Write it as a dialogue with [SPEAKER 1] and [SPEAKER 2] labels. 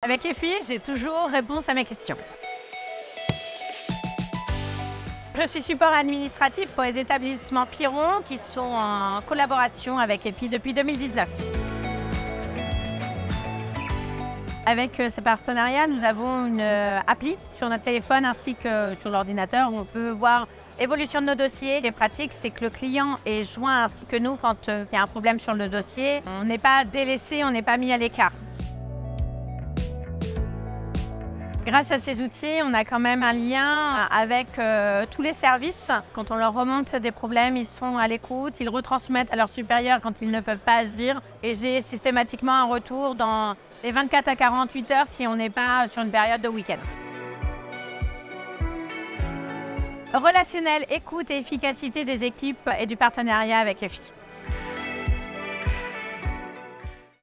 [SPEAKER 1] Avec EFI, j'ai toujours réponse à mes questions. Je suis support administratif pour les établissements Piron qui sont en collaboration avec EFI depuis 2019. Avec euh, ce partenariat, nous avons une euh, appli sur notre téléphone ainsi que sur l'ordinateur où on peut voir l'évolution de nos dossiers. Les pratiques, c'est que le client est joint ainsi que nous quand euh, il y a un problème sur le dossier. On n'est pas délaissé, on n'est pas mis à l'écart. Grâce à ces outils, on a quand même un lien avec euh, tous les services. Quand on leur remonte des problèmes, ils sont à l'écoute, ils retransmettent à leurs supérieurs quand ils ne peuvent pas agir. Et j'ai systématiquement un retour dans les 24 à 48 heures si on n'est pas sur une période de week-end. Relationnel, écoute et efficacité des équipes et du partenariat avec EFI.